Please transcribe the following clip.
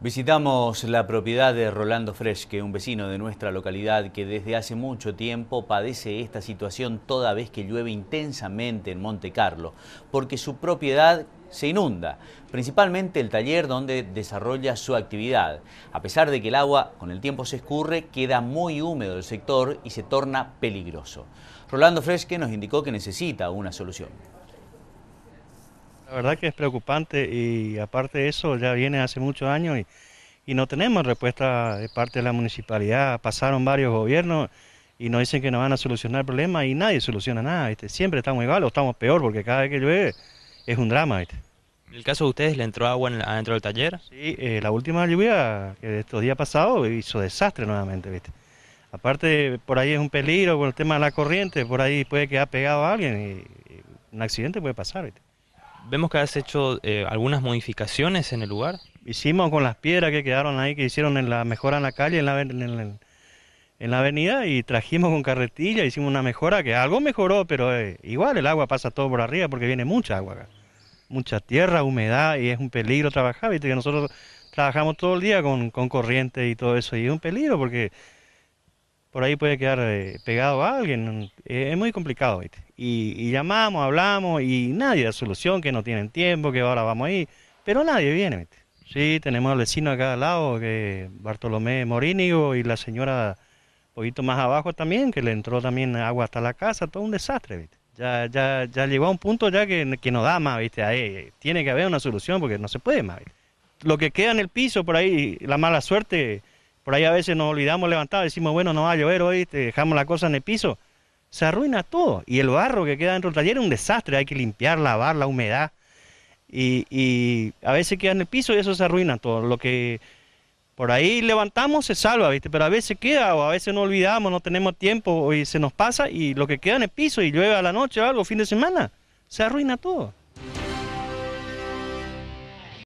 Visitamos la propiedad de Rolando Fresque, un vecino de nuestra localidad que desde hace mucho tiempo padece esta situación toda vez que llueve intensamente en Monte Carlo, porque su propiedad se inunda, principalmente el taller donde desarrolla su actividad. A pesar de que el agua con el tiempo se escurre, queda muy húmedo el sector y se torna peligroso. Rolando Fresque nos indicó que necesita una solución. La verdad que es preocupante y aparte de eso ya viene hace muchos años y, no tenemos respuesta de parte de la municipalidad. Pasaron varios gobiernos y nos dicen que nos van a solucionar el problema y nadie soluciona nada. Siempre estamos igual o estamos peor porque cada vez que llueve es un drama. ¿viste? ¿En el caso de ustedes le entró agua adentro del taller? Sí, eh, la última lluvia que estos días pasados hizo desastre nuevamente. ¿viste? Aparte, por ahí es un peligro con el tema de la corriente, por ahí puede quedar pegado a alguien y, un accidente puede pasar. ¿viste? Vemos que has hecho eh, algunas modificaciones en el lugar. Hicimos con las piedras que quedaron ahí, que hicieron en la mejora en la calle, en la, en, la avenida, y trajimos con carretilla, hicimos una mejora que algo mejoró, pero eh, igual el agua pasa todo por arriba porque viene mucha agua acá. Mucha tierra, humedad, y es un peligro trabajar, viste que nosotros trabajamos todo el día con, con corriente y todo eso, y es un peligro porque por ahí puede quedar eh, pegado a alguien. es muy complicado, ¿viste? Y, llamamos, hablamos y nadie da solución, que no tienen tiempo, que ahora vamos ahí, pero nadie viene, ¿viste? Sí, tenemos al vecino acá al lado, que Bartolomé Morínigo y la señora poquito más abajo también, que le entró también agua hasta la casa, todo un desastre, ¿viste? Ya, ya, ya llegó a un punto ya que, que no da más, ¿viste? Ahí, tiene que haber una solución porque no se puede más, ¿viste? Lo que queda en el piso por ahí, la mala suerte por ahí a veces nos olvidamos levantar, decimos, bueno, no va a llover hoy, dejamos la cosa en el piso. Se arruina todo. Y el barro que queda dentro del taller es un desastre, hay que limpiar, lavar, la humedad. Y, a veces queda en el piso y eso se arruina todo. Lo que por ahí levantamos se salva, ¿viste? Pero a veces queda o a veces no olvidamos, no tenemos tiempo y se nos pasa y lo que queda en el piso y llueve a la noche o algo, fin de semana, se arruina todo.